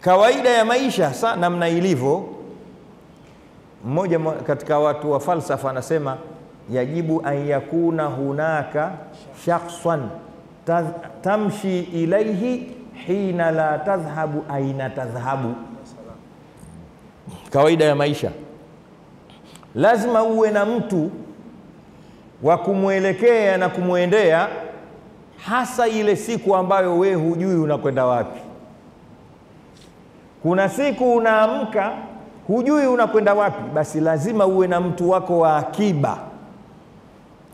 kawaida ya maisha sa namna ilivyo. Mmoja katika watu wa falsafa anasema yajibu an yakuna hunaka shakhsan tamshi ilaihi hina la tadhhabu aina tadhhabu. Kawaida ya maisha, lazima uwe na mtu wa kumwelekea na kumwendea, hasa ile siku ambayo we hujui unakwenda wapi. Kuna siku unaamka hujui unakwenda wapi, basi lazima uwe na mtu wako wa akiba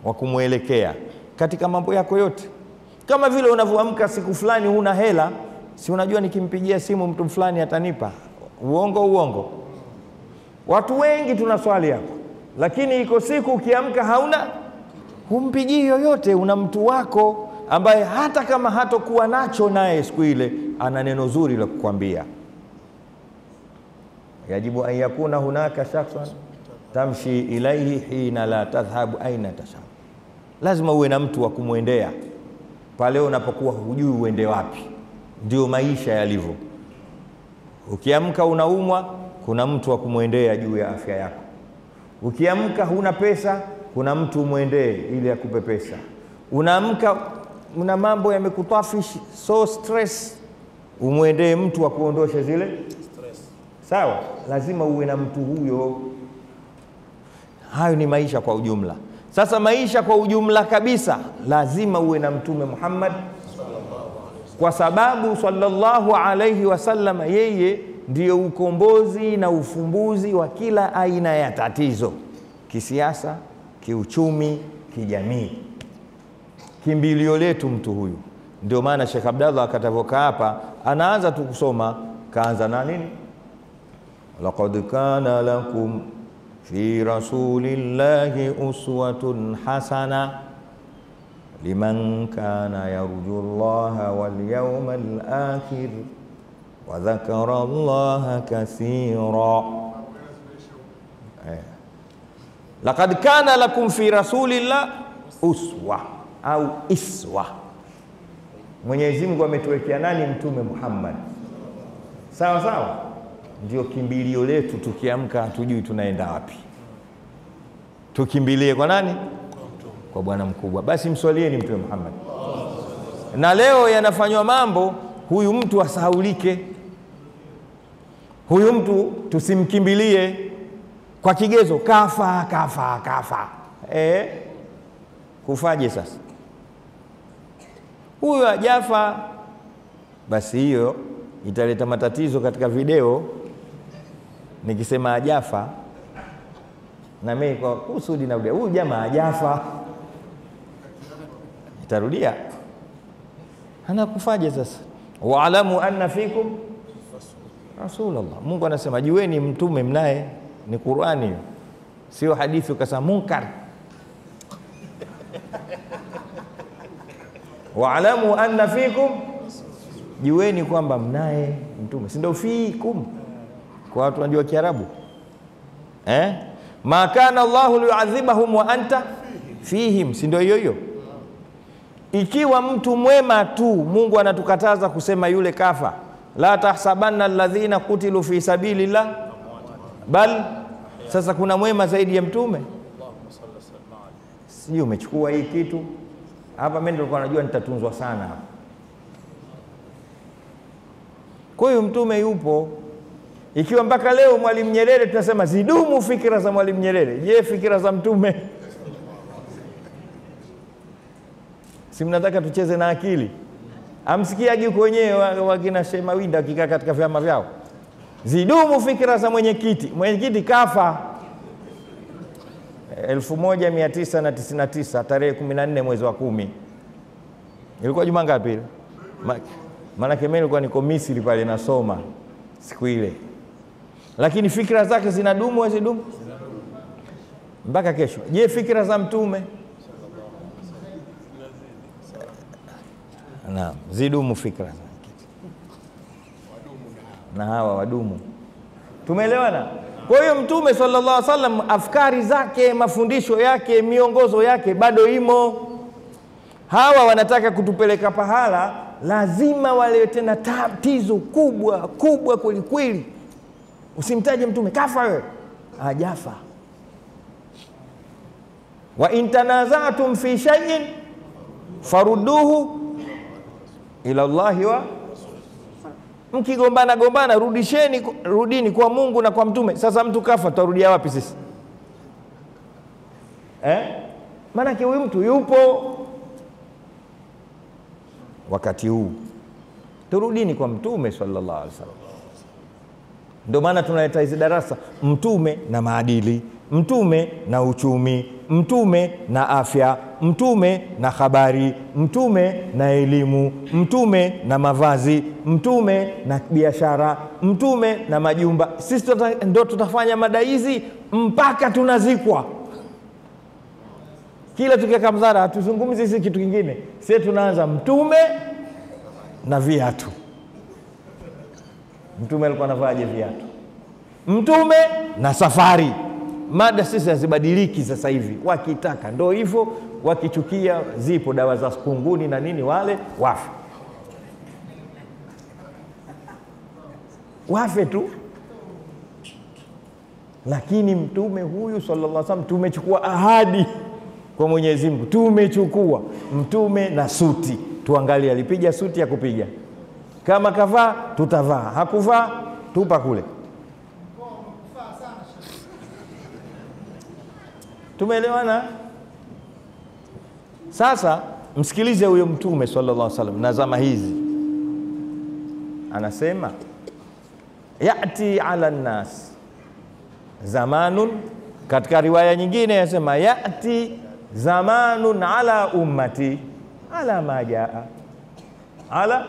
wa kumwelekea katika mambo yako yote. Kama vile unavyoamka siku fulani huna hela, si unajua nikimpigia simu mtu fulani atanipa. Uongo uongo. Watu wengi tuna swali hapo, lakini iko siku ukiamka hauna, humpigii yoyote. Una mtu wako ambaye hata kama hatokuwa nacho naye siku ile, ana neno zuri la kukwambia. Yajibu an yakuna hunaka shakhsan tamshi ilaihi hina la tadhhabu aina tasha, lazima uwe na mtu wa kumwendea pale unapokuwa hujui uende wapi. Ndio maisha yalivyo. Ukiamka unaumwa, kuna mtu wa kumwendea juu ya afya yako. Ukiamka huna pesa, kuna mtu umwendee ili akupe pesa. Unaamka una mambo yamekutafish, so stress, umwendee mtu wa kuondosha zile Sawa, lazima uwe na mtu huyo. Hayo ni maisha kwa ujumla. Sasa maisha kwa ujumla kabisa, lazima uwe na Mtume Muhammad, kwa sababu sallallahu alaihi wasallam, yeye ndiyo ukombozi na ufumbuzi wa kila aina ya tatizo, kisiasa, kiuchumi, kijamii. Kimbilio letu mtu huyu. Ndio maana Sheikh Abdallah akatavoka hapa, anaanza tu kusoma, kaanza na nini? Laqad kana lakum fi rasulillahi uswatun hasana liman kana yarju llaha wal yawmal akhir wa dhakara allaha kathira. Eh. Laqad kana lakum fi rasulillah uswa au iswa. Mwenyezi Mungu ametuwekea nani? Mtume Muhammad. Sawa sawa ndio kimbilio letu. Tukiamka hatujui tunaenda wapi, tukimbilie kwa nani? Kwa bwana mkubwa. Basi mswalieni Mtume Muhammad. Na leo yanafanywa mambo, huyu mtu asahaulike, huyu mtu tusimkimbilie kwa kigezo kafa kafa kafa. E, kufaje sasa? Huyu ajafa, basi hiyo italeta matatizo katika video nikisema ajafa na mimi kwa kusudi narudia, huyu jamaa ajafa, itarudia anakufaje sasa? waalamu anna fikum rasulullah. Mungu anasema jueni mtume mnaye, ni Qurani hiyo, sio hadithi ukasema munkar. waalamu anna fikum, jueni kwamba mnaye mtume, si ndio? fikum kwa watu wanajua Kiarabu eh? ma kana Allahu liyuadhibahum wa anta fihim, si ndio hiyo hiyo? Ikiwa mtu mwema tu Mungu anatukataza kusema yule kafa, la tahsabanna alladhina kutilu fi sabilillah bal. Sasa kuna mwema zaidi ya mtume? Sijui umechukua hii kitu hapa. Mimi ndio najua nitatunzwa sana hapa. Kwa hiyo mtume yupo ikiwa mpaka leo Mwalimu Nyerere tunasema zidumu fikira za Mwalimu Nyerere, je, fikira za mtume? si mnataka tucheze na akili? Amsikiaji huko wenyewe wakina Shemawinda wakikaa katika vyama vyao, zidumu fikira za mwenyekiti. Mwenyekiti kafa 1999 tarehe 14 mwezi wa kumi, ilikuwa juma ngapi? Maanake mimi nilikuwa niko Misri pale nasoma siku ile lakini fikra zake zinadumu hazidumu mpaka kesho. Je, fikra za mtume? Naam, zidumu fikra zake na hawa wadumu. Tumeelewana? Kwa hiyo mtume sallallahu alaihi wasallam, afkari zake, mafundisho yake, miongozo yake bado imo. Hawa wanataka kutupeleka pahala lazima wale tena tatizo kubwa kubwa kwelikweli. Usimtaje mtume, kafa wewe, hajafa. wa in tanazatum fi shay'in farudduhu ila Allahi wa mkigombana gombana, rudisheni, rudini kwa Mungu na kwa mtume. Sasa mtu kafa, tutarudia wapi sisi eh? Maanake huyu mtu yupo wakati huu, turudini kwa mtume sallallahu alaihi wasallam. Ndio maana tunaleta hizi darasa, mtume na maadili, mtume na uchumi, mtume na afya, mtume na habari, mtume na elimu, mtume na mavazi, mtume na biashara, mtume na majumba. Sisi tuta, ndo tutafanya mada hizi mpaka tunazikwa. Kila tukiweka mdhara hatuzungumzi hizi kitu kingine, sie tunaanza mtume na viatu. Mtume alikuwa anavaaje viatu? Mtume na safari. Mada sisi hazibadiliki sasa hivi, wakitaka ndo hivyo, wakichukia zipo dawa za kunguni na nini, wale wafe wafe tu. Lakini mtume huyu sallallahu tumechukua ahadi kwa Mwenyezi Mungu, tumechukua mtume na suti. Tuangalie, alipiga suti ya kupiga kama kavaa tutavaa, hakuvaa tupa kule. Tumeelewana? Sasa msikilize huyo mtume sallallahu alaihi wasallam na zama hizi, anasema yati ala nnas zamanun, katika riwaya nyingine anasema yati zamanun ala ummati. Ala ma jaa. Ala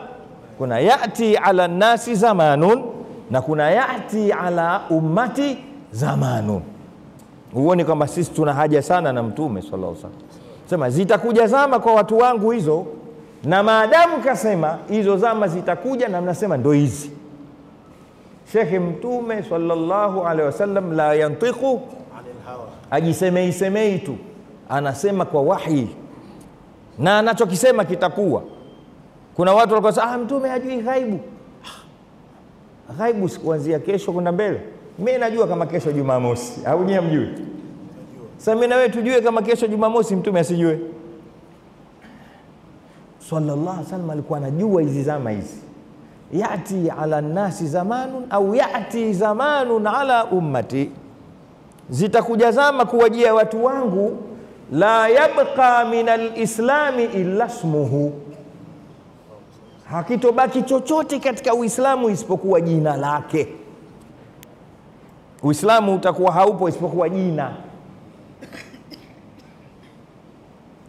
kuna yati ala nasi zamanun na kuna yati ala ummati zamanun. Huoni kwamba sisi tuna haja sana na mtume sallallahu alaihi wasallam. Sema zitakuja zama kwa watu wangu hizo, na maadamu kasema hizo zama zitakuja, na mnasema ndo hizi. Shekhe Mtume sallallahu alaihi wasallam la yantiqu ajisemei semei tu, anasema kwa wahi, na anachokisema kitakuwa kuna watu walikuwa ah, mtume hajui ghaibu. Ghaibu kuanzia kesho kwenda mbele. Mimi najua kama kesho Jumamosi, au nyie mjui? Sasa mimi na wewe tujue kama kesho Jumamosi, mtume asijue? Sallallahu alaihi wasallam alikuwa anajua hizi zama hizi, yati ala nasi zamanun au yati zamanun ala ummati, zitakuja zama kuwajia watu wangu, la yabqa min alislami illa smuhu hakitobaki chochote katika Uislamu isipokuwa jina lake. Uislamu utakuwa haupo isipokuwa jina,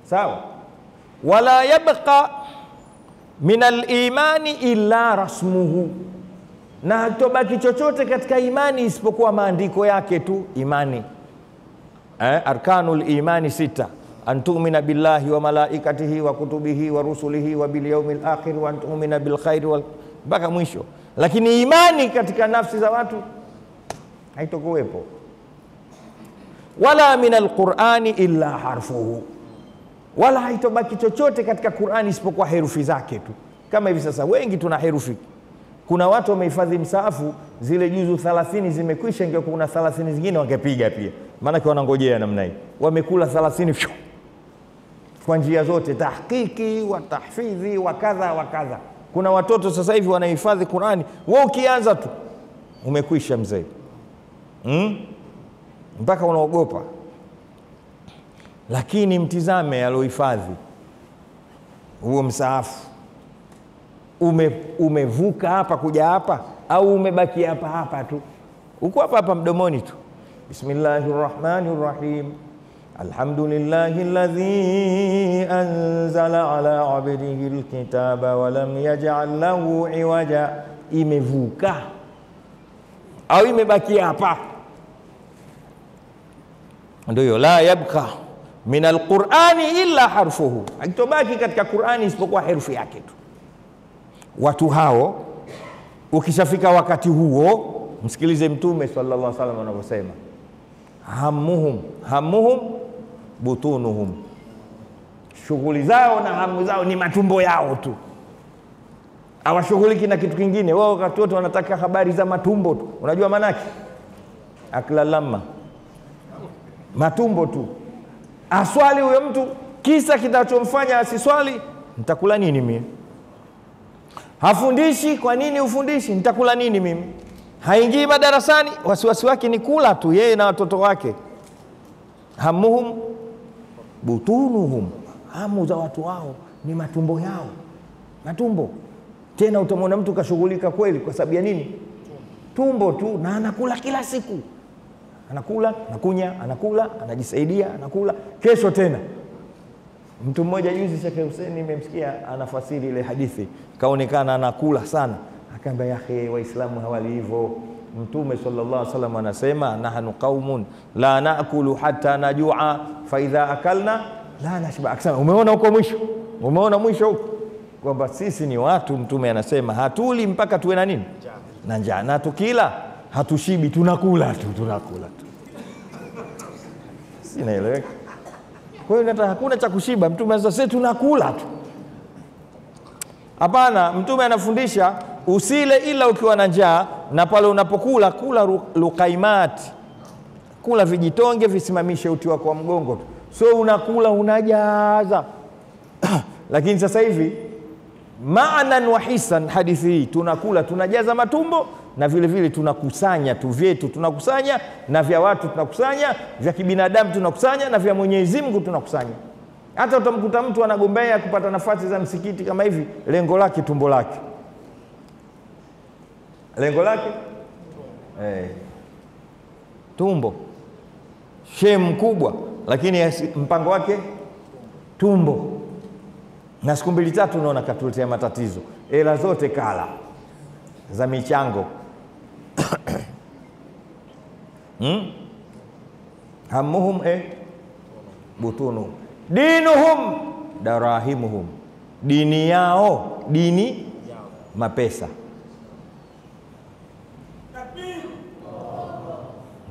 sawa. Wala yabqa min alimani illa rasmuhu, na hakitobaki chochote katika imani isipokuwa maandiko yake tu. Imani eh, arkanul imani sita an tumina billahi wa malaikatihi wa kutubihi wa rusulihi wa bil yaumil akhir wa an tumina bil khairi wal mpaka mwisho. Lakini imani katika nafsi za watu haitokuwepo. Wala min alqurani illa harfuhu, wala haitobaki chochote katika Qurani isipokuwa herufi zake tu. Kama hivi sasa wengi tuna herufi. Kuna watu wamehifadhi msaafu, zile juzu 30 zimekwisha, ingekuwa kuna 30 zingine wangepiga pia, maanake wanangojea namna hii, wamekula 30 kwa njia zote, tahqiqi wa tahfidhi wa kadha wa kadha. Kuna watoto sasa hivi wanahifadhi Qurani, wewe ukianza tu umekwisha mzee, hmm? mpaka unaogopa. Lakini mtizame aliohifadhi huo msaafu, ume, umevuka hapa kuja hapa au umebaki hapa hapa tu, uko hapa hapa mdomoni tu. Bismillahi rahmani rahim Alhamdulillahi لله الذي أنزل على عبده الكتاب ولم يجعل له عوجا imevuka au imebaki hapa? Ndio hiyo, la yabqa min alqurani illa harfuhu, akitobaki katika Qurani isipokuwa herufi yake tu. Watu hao ukishafika wakati huo, msikilize Mtume sallallahu alaihi wasallam anavyosema, hamuhum hamuhum butunuhum, shughuli zao na hamu zao ni matumbo yao tu. hawashughuliki na kitu kingine. Wao wakati wote wanataka habari za matumbo tu. Unajua maanake aklalama matumbo tu. Aswali huyo mtu, kisa kitachomfanya asiswali, nitakula nini mimi? Hafundishi, kwa nini ufundishi? Nitakula nini mimi? Haingii madarasani, wasiwasi wake ni kula tu, yeye na watoto wake. Hamuhum butunuhum, hamu za watu wao ni matumbo yao, matumbo. Tena utamwona mtu kashughulika kweli, kwa sababu ya nini? Tumbo tu, na anakula kila siku anakula anakunya, anakula anajisaidia, anakula kesho tena. Mtu mmoja juzi, Shekhe Hussein nimemsikia anafasiri ile hadithi, kaonekana anakula sana, akaambia yahe, Waislamu hawali hivyo. Mtume sallallahu alaihi wasallam anasema nahnu qaumun la naakulu hatta najua fa idha akalna la nashba. Akasema umeona huko mwisho, umeona mwisho huko kwamba sisi ni watu, Mtume anasema hatuli mpaka tuwe na nini na njaa, na tukila hatushibi, tunakula tu, tunakula tu. Sinaeleweka. Kwa hiyo hata hakuna cha kushiba. Mtume anasema sisi tunakula tu. Hapana, Mtume anafundisha usile ila ukiwa na njaa, na pale unapokula kula lukaimati, kula vijitonge visimamishe uti wako wa mgongo tu, so unakula unajaza. Lakini sasa hivi maanan wa hisan, hadithi hii tunakula tunajaza matumbo na vile vile tunakusanya tu vyetu, tunakusanya na vya watu tunakusanya, vya kibinadamu tunakusanya na vya Mwenyezi Mungu tunakusanya. Hata utamkuta mtu anagombea kupata nafasi za msikiti kama hivi, lengo lake tumbo lake, lengo lake? Eh, tumbo, shemu kubwa, lakini mpango wake? Tumbo. Na siku mbili tatu unaona katuletea matatizo, hela zote kala. Za michango. Hmm? hamuhum eh? butunuhum dinuhum. Darahimuhum, dini yao. Dini? Mapesa,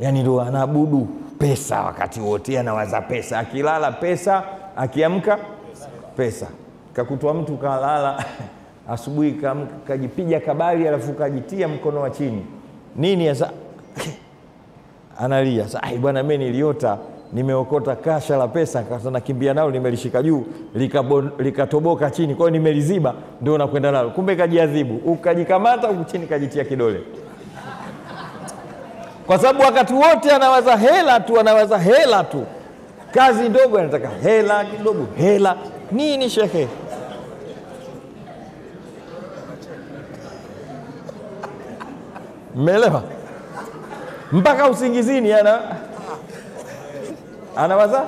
yani ndo anaabudu pesa wakati wote, anawaza pesa, akilala pesa, akiamka pesa. Kakutwa mtu kalala asubuhi kajipija kabali, alafu kajitia mkono wa chini. Nini sasa analia. Ai bwana, mimi niliota nimeokota kasha la pesa, kasa nakimbia nalo, nimelishika juu likatoboka lika chini, kwa hiyo nimeliziba, ndio nakwenda nalo. Kumbe kajiadhibu, ukajikamata huku chini, kajitia kidole, kwa sababu wakati wote anawaza hela tu, anawaza hela tu, kazi ndogo anataka hela kidogo, hela nini, shehe Mmeelewa? mpaka usingizini ana anawaza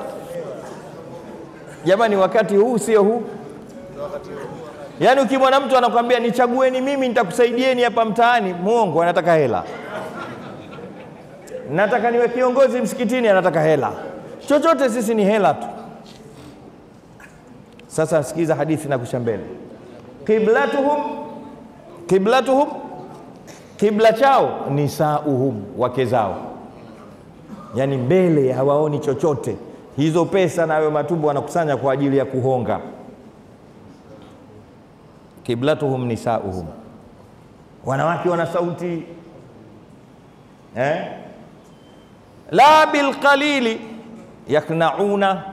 jamani, wakati huu sio huu. Yaani ukimwona mtu anakwambia nichagueni mimi nitakusaidieni hapa mtaani, mwongo, anataka hela. Nataka niwe kiongozi msikitini, anataka hela. Chochote sisi ni hela tu. Sasa sikiza hadithi na kusha mbele, qiblatuhum qiblatuhum kibla chao ni sauhum, wake zao, yaani mbele hawaoni chochote. Hizo pesa na hayo matumbo wanakusanya kwa ajili ya kuhonga. Kiblatuhum nisauhum, wanawake wana sauti eh? La bilqalili yaknauna,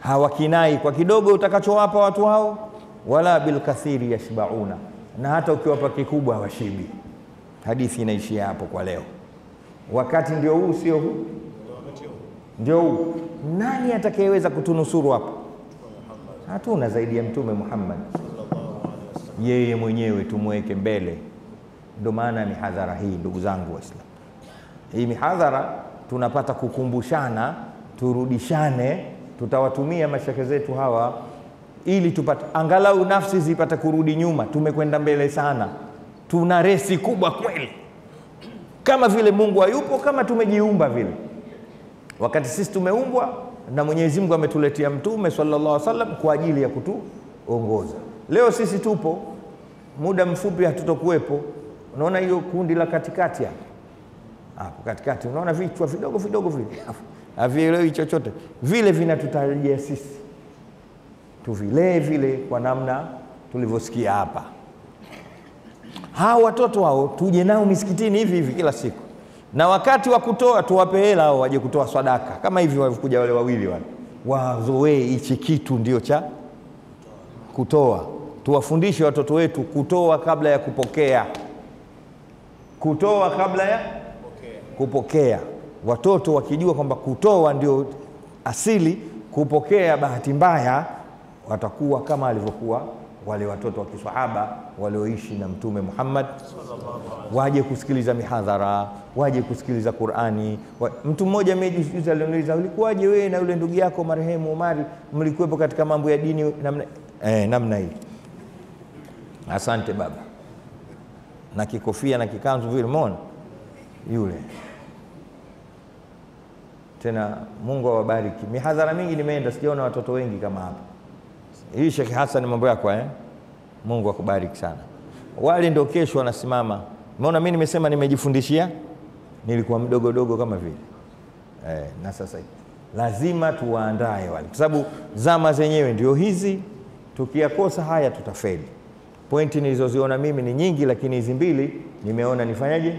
hawakinai kwa kidogo utakachowapa watu hao, wala bilkathiri yashbauna na hata ukiwapa kikubwa hawashibi. Hadithi inaishia hapo kwa leo. Wakati ndio huu, sio huu, ndio huu. Nani atakayeweza kutunusuru hapo? Hatuna zaidi ya Mtume Muhammad, yeye mwenyewe tumweke mbele. Ndio maana ni hadhara hii, ndugu zangu Waislamu, hii mihadhara tunapata kukumbushana, turudishane. Tutawatumia mashake zetu hawa ili tupate angalau nafsi zipate kurudi nyuma. Tumekwenda mbele sana, tuna resi kubwa kweli, kama vile Mungu hayupo, kama tumejiumba vile, wakati sisi tumeumbwa na Mwenyezi Mungu ametuletea Mtume sallallahu alaihi wasallam kwa ajili ya kutuongoza. Leo sisi tupo, muda mfupi hatutokuwepo. Unaona hiyo kundi la katikati hapo hapo katikati, unaona vichwa vidogo vidogo vile. Havielewi chochote, vile vinatutarajia sisi. Tuvilee vile kwa namna tulivyosikia hapa. Hawa watoto hao tuje nao misikitini hivi hivi kila siku, na wakati wa kutoa tuwape hela hao waje kutoa sadaka, kama hivi walivyokuja wale wawili wale, wazoee hichi kitu ndio cha kutoa. Tuwafundishe watoto wetu kutoa kabla ya kupokea, kutoa kabla ya kupokea. Watoto wakijua kwamba kutoa ndio asili, kupokea bahati mbaya, watakuwa kama alivyokuwa wale watoto wa kiswahaba walioishi na Mtume Muhammad, waje kusikiliza mihadhara, waje kusikiliza Qurani. Mtu mmoja juzi aliniuliza, ulikuwaje wewe na yule ndugu yako marehemu Umari, mlikuwepo katika mambo ya dini namna, eh, namna hii? Asante baba, na kikofia na kikanzu vile, umeona yule tena. Mungu awabariki. Mihadhara mingi nimeenda, sijaona watoto wengi kama hapa. Hii Sheikh Hassan, mambo yako eh? Mungu akubariki sana. Wale ndio kesho wanasimama. Umeona, mimi nimesema nimejifundishia, nilikuwa mdogo dogo kama vile eh, na sasa lazima tuwaandae wale, kwa sababu zama zenyewe ndio hizi. Tukiyakosa haya tutafeli. Pointi nilizoziona mimi ni nyingi, lakini hizi mbili nimeona nifanyaje,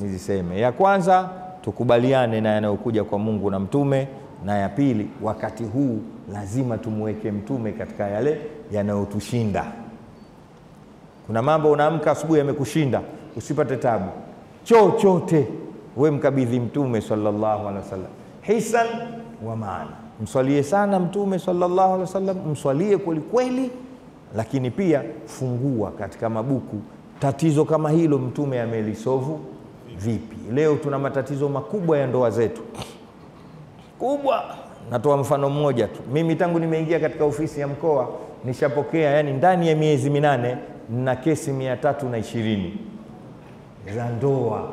niziseme. Ya kwanza tukubaliane na yanayokuja kwa Mungu na mtume, na ya pili, wakati huu lazima tumweke mtume katika yale yanayotushinda. Kuna mambo unaamka asubuhi yamekushinda, usipate tabu, chochote we mkabidhi mtume sallallahu alaihi wasallam, hisan wa maana. Mswalie sana mtume sallallahu alaihi wasallam, mswalie kwelikweli, lakini pia fungua katika mabuku tatizo kama hilo, mtume amelisovu vipi? Leo tuna matatizo makubwa ya ndoa zetu kubwa. Natoa mfano mmoja tu. Mimi tangu nimeingia katika ofisi ya mkoa nishapokea, yani ndani ya miezi minane na kesi mia tatu na ishirini za ndoa,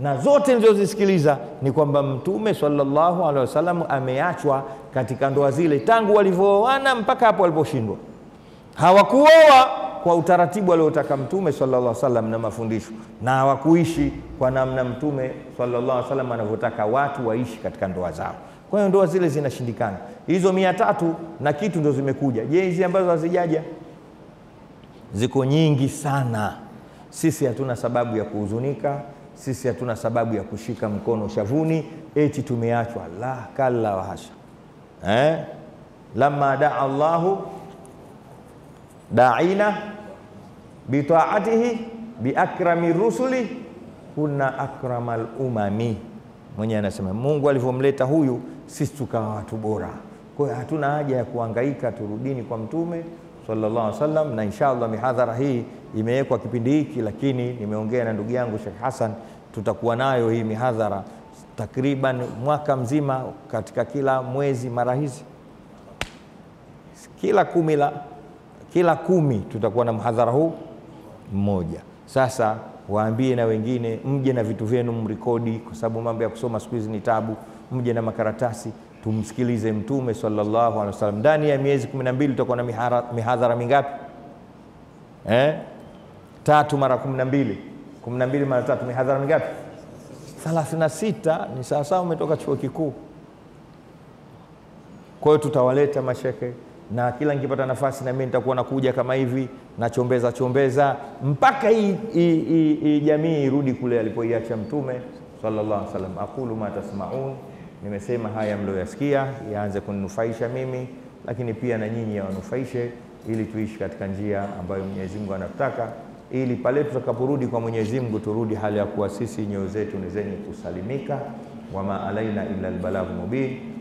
na zote nilizozisikiliza ni kwamba Mtume sallallahu alaihi wasallam ameachwa katika ndoa zile tangu walivyooana mpaka hapo waliposhindwa. Hawakuoa kwa utaratibu aliotaka Mtume sallallahu alaihi wasallam na mafundisho, na hawakuishi kwa namna Mtume sallallahu alaihi wasallam anavyotaka watu waishi katika ndoa zao. Kwa hiyo ndoa zile zinashindikana. Hizo mia tatu na kitu ndo zimekuja. Je, hizi ambazo hazijaja ziko nyingi sana. Sisi hatuna sababu ya kuhuzunika, sisi hatuna sababu ya kushika mkono shavuni eti tumeachwa. La, kalla wahasha eh? lamma daa Allahu daina bitaatihi biakrami rusuli kuna akramal umami Mwenyewe anasema Mungu alivyomleta huyu sisi tukawa watu bora. Kwa hiyo hatuna haja ya kuhangaika, turudini kwa Mtume sallallahu alaihi wasallam. Na inshallah mihadhara hii imewekwa kipindi hiki, lakini nimeongea na ndugu yangu Sheikh Hassan, tutakuwa nayo hii mihadhara takriban mwaka mzima, katika kila mwezi mara hizi, kila kumi la kila kumi tutakuwa na mhadhara huu mmoja. Sasa waambie na wengine, mje na vitu vyenu mrikodi kwa sababu mambo ya kusoma siku hizi ni tabu. Mje na makaratasi, tumsikilize Mtume sallallahu alaihi wasallam. Ndani ya miezi kumi na mbili tutakuwa na mihadhara mingapi eh? Tatu mara kumi na mbili kumi na mbili mara tatu, mihadhara mingapi? thelathini na sita. Ni sawasawa umetoka chuo kikuu. Kwa hiyo tutawaleta mashekhe na kila nikipata nafasi na mimi nitakuwa nakuja kama hivi nachombeza chombeza mpaka hii jamii irudi kule alipoiacha Mtume sallallahu alaihi wasallam. Aqulu ma tasmaun, nimesema haya mlioyasikia yaanze kuninufaisha mimi, lakini pia na nyinyi yawanufaishe, ili tuishi katika njia ambayo Mwenyezi Mungu anataka, ili pale tutakaporudi kwa Mwenyezi Mungu turudi hali ya kuwa sisi nyoyo zetu ni zenye kusalimika. Wama alaina illa albalaghu mubin.